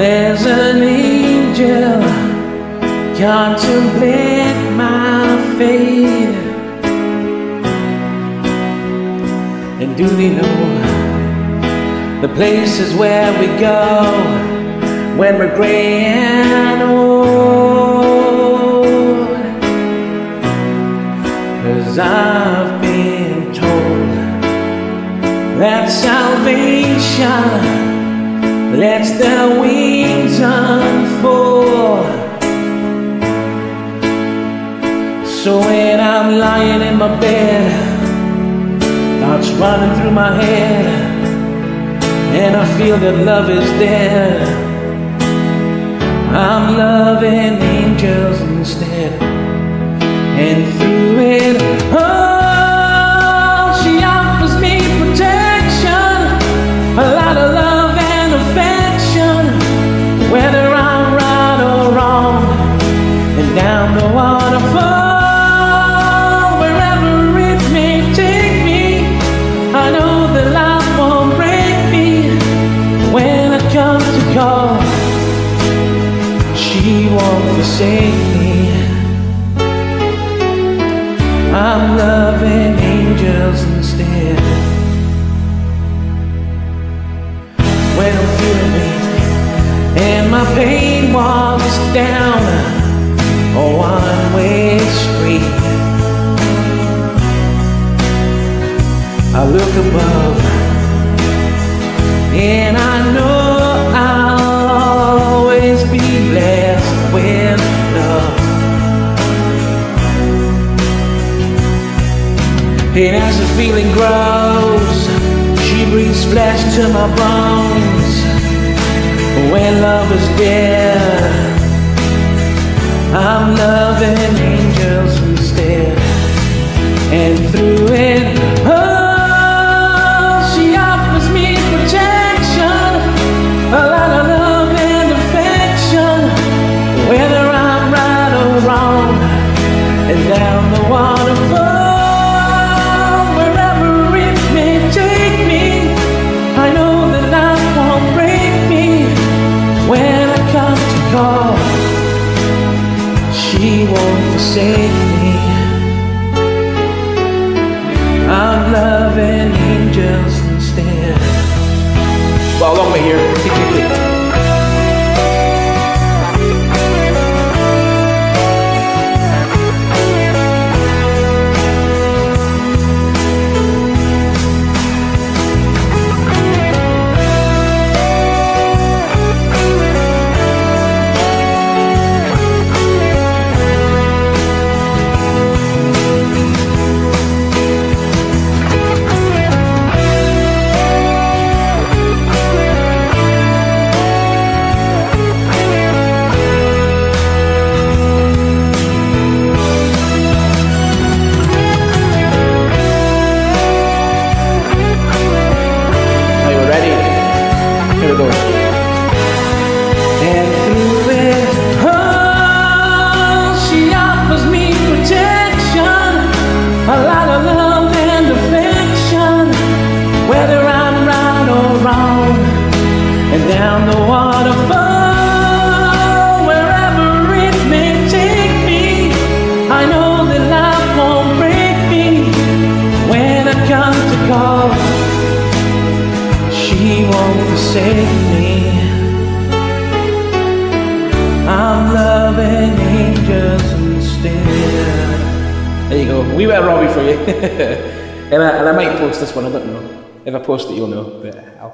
As an angel contemplate my fate And do they know the places where we go when we're gray and old? Cause I've been told that salvation lets their wings unfold. So when I'm lying in my bed, thoughts running through my head, and I feel that love is dead. I'm loving angels instead, and through it the waterfall, wherever it may take me, I know that life won't break me when I come to call. She won't forsake me. I'm loving angels instead. When feeling and my pain walks down one-way street, I look above and I know I'll always be blessed with love. And as the feeling grows, she breathes flesh to my bones. When love is dead, I'm loving won't forsake me. I'm loving angels instead. Well, along way here. And down the waterfall, wherever it may take me, I know that life won't break me when I come to call. She won't forsake me. I'm loving angels instead. There you go. We were Robbie for you. and, I, and I might post this one, I don't know. If I post it, you'll know. But I'll